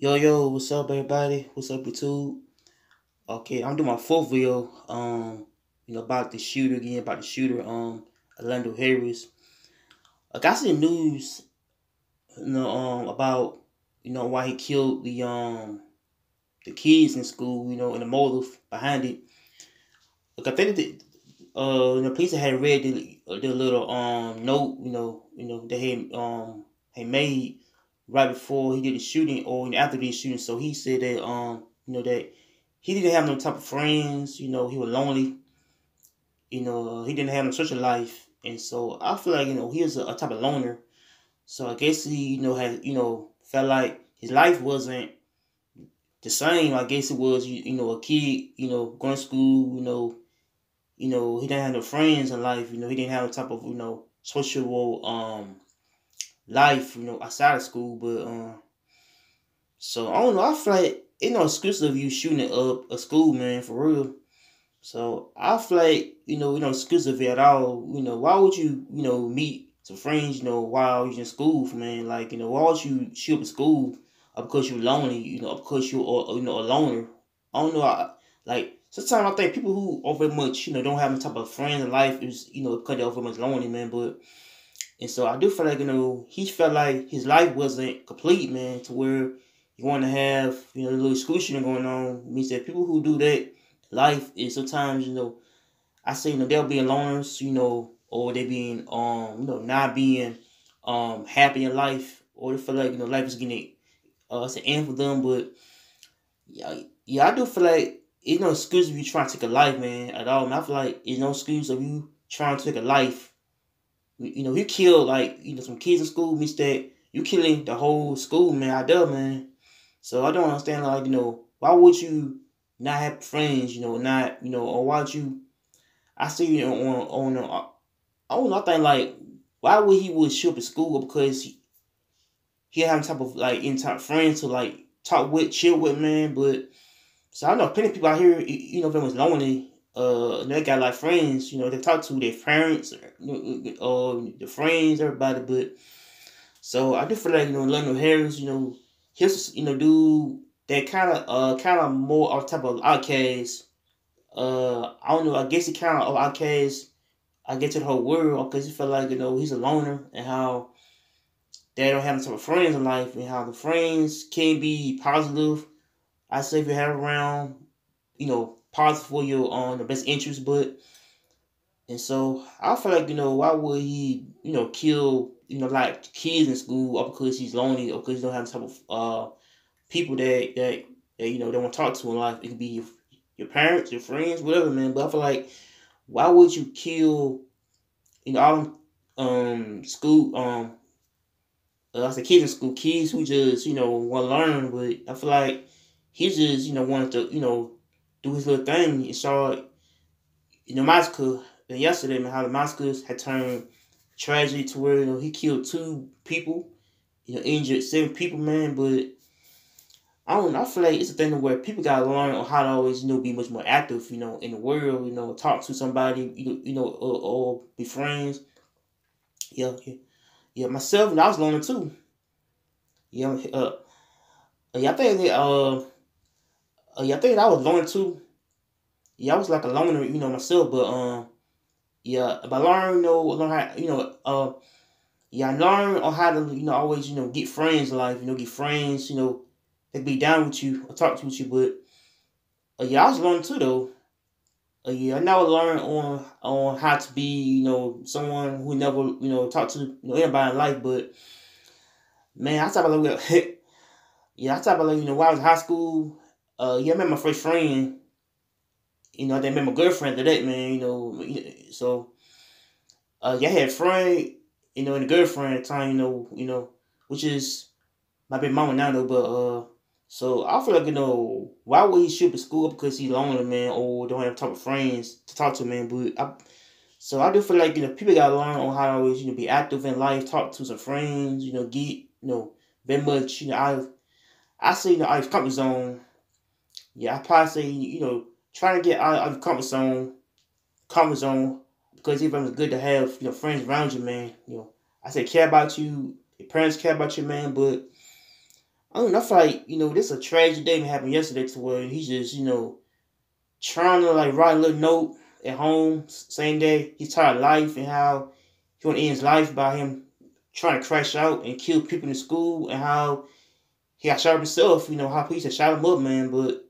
Yo, yo, what's up, everybody? What's up, YouTube? Okay, I'm doing my fourth video, um, you know, about the shooter again, about the shooter, um, Orlando Harris. I got some news, you know, um, about, you know, why he killed the, um, the kids in school, you know, and the motive behind it. Look, I think that, uh, the police had read the, the little, um, note, you know, you know, they had, um, had made right before he did the shooting or after the shooting. So he said that um, you know, that he didn't have no type of friends, you know, he was lonely. You know, he didn't have no social life. And so I feel like, you know, he was a, a type of loner. So I guess he, you know, had, you know, felt like his life wasn't the same. I guess it was, you, you know, a kid, you know, going to school, you know, you know, he didn't have no friends in life, you know, he didn't have a type of, you know, social um life, you know, outside of school. But um, so I don't know. I feel like it's no excuse of you shooting up a school, man, for real. So I feel like you know, you know, excuse of it at all. You know, why would you, you know, meet some friends, you know, while you're in school, man? Like, you know, why would you shoot up school? Because you're lonely, you know, because you're, you know, a loner. I don't know. I, like sometimes I think people who are very much, you know, don't have any type of friends in life is, you know, because they're very much lonely, man. But and so I do feel like, you know, he felt like his life wasn't complete, man, to where you want to have, you know, a little exclusion going on. It means that people who do that, life is sometimes, you know, I say, you know, they'll be loners, you know, or they being, um, you know, not being um happy in life, or they feel like, you know, life is getting, uh, it's an end for them. But yeah, yeah, I do feel like it's no excuse if you trying to take a life, man, at all. And I feel like it's no excuse of you trying to take a life you know, he killed like you know some kids in school. That you killing the whole school, man, I there, man. So I don't understand, like you know, why would you not have friends? You know, not you know, or why would you? I see you know on on. Uh, I don't know. I think like why would he would show up at school because he, he have type of like in type friends to like talk with, chill with, man. But so I know plenty of people out here, you know, if it was lonely uh they got like friends, you know, they talk to their parents or, or the friends, everybody, but so I do feel like, you know, Orlando Harris, you know, he's you know, dude that kinda uh kinda more of type of outcast. Uh I don't know, I guess he kinda of outcast I get to the whole world because he felt like, you know, he's a loner and how they don't have some friends in life and how the friends can be positive. I say if you have around, you know, positive for your um the best interest, but and so I feel like you know why would he you know kill you know like kids in school or because he's lonely or because he don't have type of uh people that that, that you know they want to talk to in life. It could be your, your parents, your friends, whatever, man. But I feel like why would you kill you know all um school um uh, I said kids in school, kids who just you know want to learn, but I feel like he just you know wanted to you know do his little thing and saw, you know, massacre yesterday, man, how the massacre had turned tragedy to where, you know, he killed two people, you know, injured seven people, man, but I don't know, I feel like it's a thing where people gotta learn on how to always, you know, be much more active, you know, in the world, you know, talk to somebody, you know, you know, or, or be friends. Yeah, yeah. Yeah, myself, and I was learning too. Yeah, uh, yeah, I think that, uh, uh, yeah, I think I was loner too. Yeah, I was like a loner, you know, myself. But um, yeah, but I learned, you know, learn how, you know, uh, yeah, I learned on how to, you know, always, you know, get friends life. You know, get friends. You know, they be down with you or talk to you. But uh, yeah, I was learning too though. Uh, yeah, I now learn on on how to be, you know, someone who never, you know, talk to you know anybody in life. But man, I talk about like, yeah, I talk about like, you know, while I was in high school uh, yeah, I met my first friend. You know, I met my girlfriend today, man. You know, so uh, yeah, I had a friend, you know, and a girlfriend at the time, you know, you know, which is my big mama now, though. But uh, so I feel like you know, why would he shoot at school because he's lonely, man, or don't have type of friends to talk to, man. But I, so I do feel like you know, people gotta learn on how to always you know be active in life, talk to some friends, you know, get you know very much, you know, I I say you know out of comfort zone yeah, I probably say you know trying to get out of comfort zone, comfort zone because even it's good to have you know friends around you, man. You know, I say care about you, your parents care about you, man. But I don't know, I feel like, you know, this is a tragic day that happened yesterday to where he's just, you know, trying to like write a little note at home, same day. He's tired of life and how he want to end his life by him trying to crash out and kill people in school and how he got shot himself, you know, how police had shot him up, man. But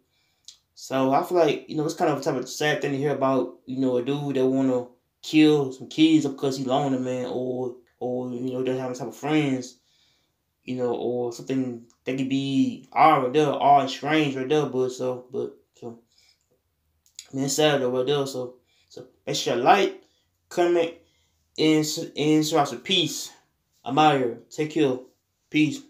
so I feel like, you know, it's kind of a type of sad thing to hear about, you know, a dude that wanna kill some kids because he's lonely, man, or or you know, doesn't have any type of friends, you know, or something that could be all right there, all strange right there, but so but so I it's sad right there, so so make sure like, comment, and and us peace. I'm out here. Take care. Peace.